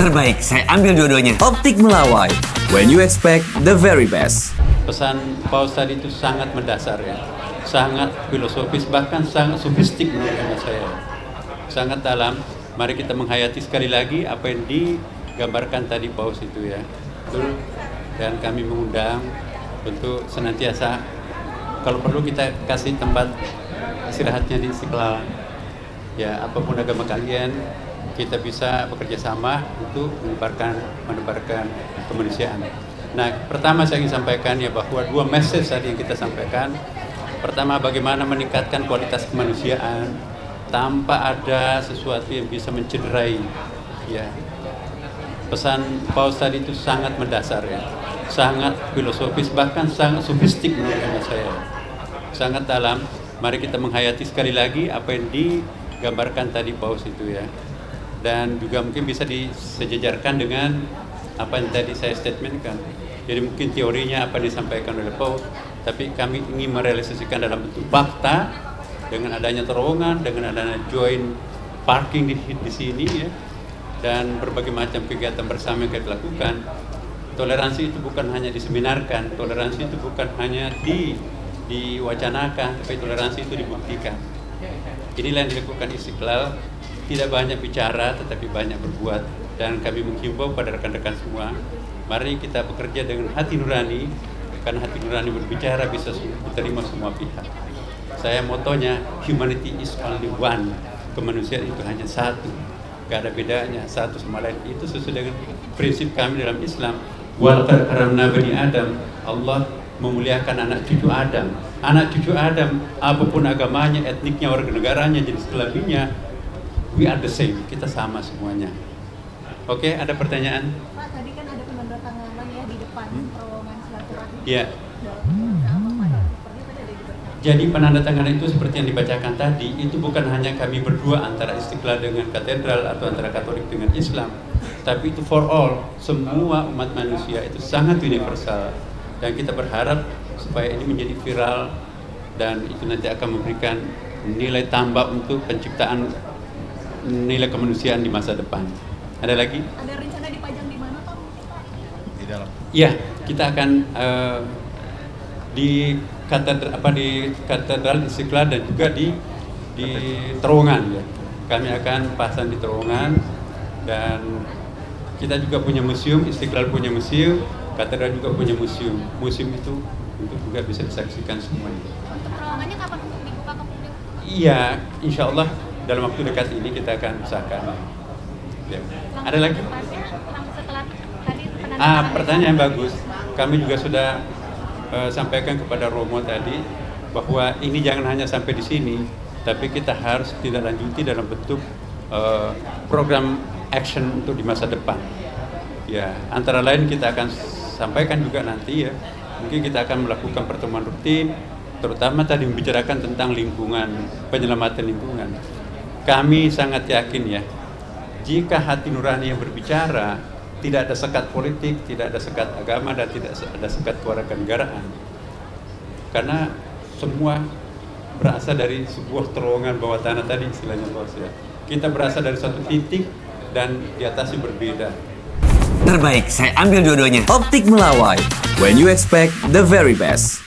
Terbaik, saya ambil dua-duanya. Optik Melawai, when you expect the very best. pesan Paus tadi itu sangat mendasar ya, sangat filosofis bahkan sangat sofistik menurut saya, sangat dalam. Mari kita menghayati sekali lagi apa yang digambarkan tadi Paus itu ya. Dan kami mengundang untuk senantiasa kalau perlu kita kasih tempat istirahatnya di Istiqlal. Ya apa pun agama kalian kita bisa bekerja sama untuk menebarkan menebarkan kemanusiaan. Nah, pertama saya ingin sampaikan ya bahwa dua message tadi yang kita sampaikan. Pertama, bagaimana meningkatkan kualitas kemanusiaan tanpa ada sesuatu yang bisa mencederai. Ya, pesan Paus tadi itu sangat mendasar ya, sangat filosofis bahkan sangat sofistik menurut saya, sangat dalam. Mari kita menghayati sekali lagi apa yang digambarkan tadi Paus itu ya, dan juga mungkin bisa disejajarkan dengan apa yang tadi saya statementkan. Jadi mungkin teorinya apa yang disampaikan oleh Paul, tapi kami ingin merealisasikan dalam bentuk fakta dengan adanya terowongan, dengan adanya joint parking di, di sini ya, dan berbagai macam kegiatan bersama yang kita lakukan. Toleransi itu bukan hanya diseminarkan, toleransi itu bukan hanya di diwacanakan, tapi toleransi itu dibuktikan. Inilah yang dilakukan Istiqlal, tidak banyak bicara tetapi banyak berbuat. Dan kami menghimbau pada rekan-rekan semua mari kita bekerja dengan hati nurani karena hati nurani berbicara bisa diterima semua pihak. Saya motonya humanity is only one. Kemanusiaan itu hanya satu. Gak ada bedanya satu sama lain. Itu sesuai dengan prinsip kami dalam Islam. Walaqad karamna bani Adam Allah memuliakan anak cucu Adam. Anak cucu Adam apa pun agamanya etniknya warga negaranya jenis kelaminnya we are the same kita sama semuanya Oke, ada pertanyaan? Pak, tadi kan ada penandatanganan ya di depan Hmm? terowongan silaturahmi. Iya. Jadi penandatanganan itu seperti yang dibacakan tadi, itu bukan hanya kami berdua antara Istiqlal dengan katedral atau antara Katolik dengan Islam, tapi itu for all, semua umat manusia itu sangat universal dan kita berharap supaya ini menjadi viral dan itu nanti akan memberikan nilai tambah untuk penciptaan nilai kemanusiaan di masa depan. Ada lagi? Ada rencana dipajang di mana, Pak? mungkin, Pak? di dalam Ya, kita akan eh, di katedral apa di katedral Istiqlal dan juga di di terowongan ya. Kami akan pasang di terowongan dan kita juga punya museum, Istiqlal punya museum, katedral juga punya museum. Museum itu untuk juga bisa disaksikan semuanya. Untuk terowongannya kapan untuk dibuka ke publik? Iya, insya Allah dalam waktu dekat ini kita akan usahakan. Ya. Ada lagi? Ah, pertanyaan bagus. Kami juga sudah eh, sampaikan kepada Romo tadi bahwa ini jangan hanya sampai di sini, tapi kita harus tidak lanjuti dalam bentuk eh, program action untuk di masa depan. Ya, antara lain kita akan sampaikan juga nanti ya. Mungkin kita akan melakukan pertemuan rutin, terutama tadi membicarakan tentang lingkungan, penyelamatan lingkungan. Kami sangat yakin ya, jika hati nurani yang berbicara, tidak ada sekat politik, tidak ada sekat agama, dan tidak ada sekat kewarganegaraan. Karena semua berasal dari sebuah terowongan bawah tanah tadi istilahnya bos ya. Kita berasal dari satu titik dan di atasnya berbeda. Terbaik, saya ambil dua-duanya. Optik Melawai, when you expect the very best.